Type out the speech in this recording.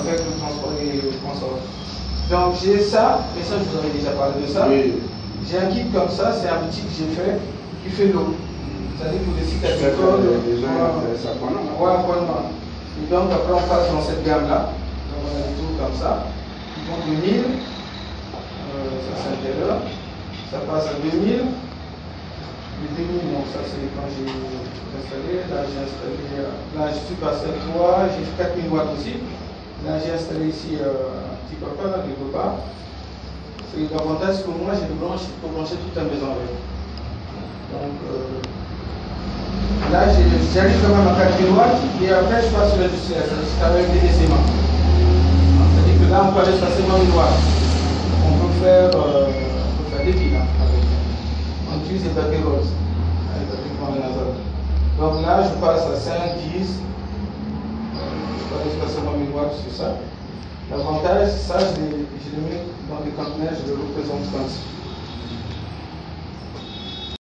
avec le transport et le transport. Donc j'ai ça, et ça je vous avais déjà parlé de ça. J'ai un kit comme ça, c'est un petit que j'ai fait qui fait l'eau. C'est-à-dire les sites agricoles. Ouais, voilà. Et donc après on passe dans cette gamme-là. Donc on a des tours comme ça. Qui vont de 1000, euh, ça c'est intérieur. Ça passe à 2000. Les 2000, bon ça c'est quand j'ai installé. Là j'ai installé, euh, là je suis passé à 3, j'ai 4000 watts aussi. Là j'ai installé ici euh, un petit là, quelque part. C'est l'avantage que moi j'ai des branches pour brancher toute la maison avec. Donc euh, là j'arrive quand même à 4000 watts et après je passe sur l'industriel, c'est avec des déciments. C'est-à-dire que là on peut aller facilement une watts. On peut faire, euh, on peut faire des piles hein, avec. On utilise des batteries roses avec azote. Donc là je passe à 5, 10, 1000 watts sur ça. L'avantage, ça, je, le mets dans des conteneurs, je le représente comme.